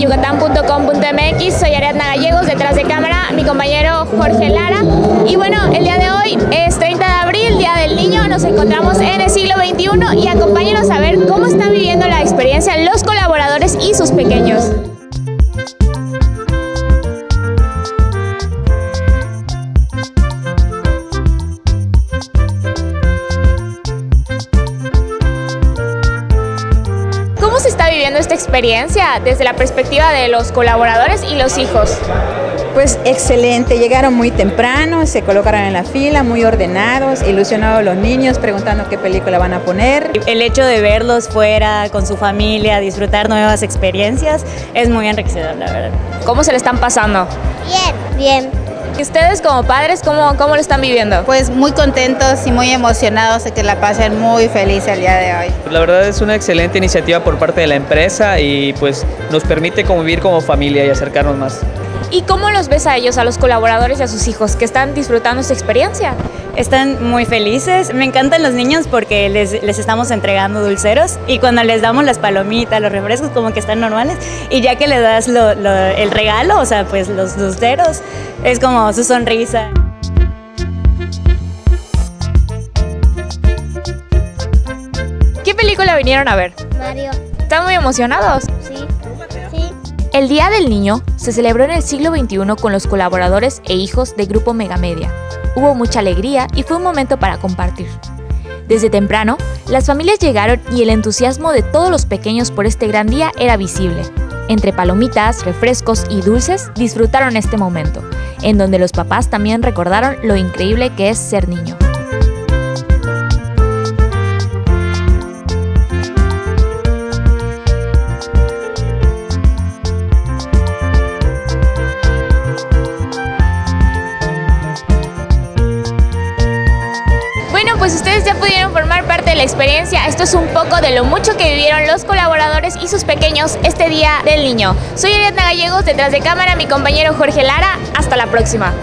yucatán.com.mx. Soy Ariadna Gallegos, detrás de cámara, mi compañero Jorge Lara. Y bueno, el día de hoy es 30 de abril, Día del Niño. Nos encontramos en el siglo XXI y acompáñenos a ver cómo están viviendo la experiencia los colaboradores y sus pequeños. ¿Cómo se está viviendo esta experiencia desde la perspectiva de los colaboradores y los hijos? Pues excelente, llegaron muy temprano, se colocaron en la fila, muy ordenados, ilusionados los niños, preguntando qué película van a poner. El hecho de verlos fuera con su familia, disfrutar nuevas experiencias, es muy enriquecedor, la verdad. ¿Cómo se le están pasando? Bien, bien. ¿Y ustedes como padres cómo, cómo lo están viviendo? Pues muy contentos y muy emocionados de que la pasen muy feliz el día de hoy. La verdad es una excelente iniciativa por parte de la empresa y pues nos permite convivir como familia y acercarnos más. ¿Y cómo los ves a ellos, a los colaboradores y a sus hijos que están disfrutando esta experiencia? Están muy felices. Me encantan los niños porque les, les, estamos entregando dulceros y cuando les damos las palomitas, los refrescos, como que están normales. Y ya que le das lo, lo, el regalo, o sea, pues los dulceros, es como su sonrisa. ¿Qué película vinieron a ver? Mario. ¿Están muy emocionados? Sí. Sí. El Día del Niño se celebró en el siglo XXI con los colaboradores e hijos de Grupo Megamedia. Hubo mucha alegría y fue un momento para compartir. Desde temprano, las familias llegaron y el entusiasmo de todos los pequeños por este gran día era visible. Entre palomitas, refrescos y dulces disfrutaron este momento, en donde los papás también recordaron lo increíble que es ser niño. Bueno, pues ustedes ya pudieron formar parte de la experiencia. Esto es un poco de lo mucho que vivieron los colaboradores y sus pequeños este Día del Niño. Soy Ariadna Gallegos, detrás de cámara mi compañero Jorge Lara. Hasta la próxima.